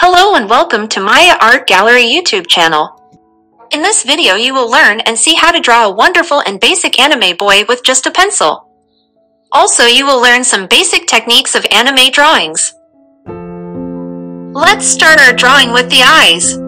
Hello and welcome to Maya Art Gallery YouTube channel. In this video you will learn and see how to draw a wonderful and basic anime boy with just a pencil. Also you will learn some basic techniques of anime drawings. Let's start our drawing with the eyes.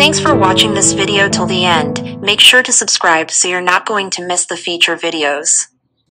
Thanks for watching this video till the end. Make sure to subscribe so you're not going to miss the feature videos.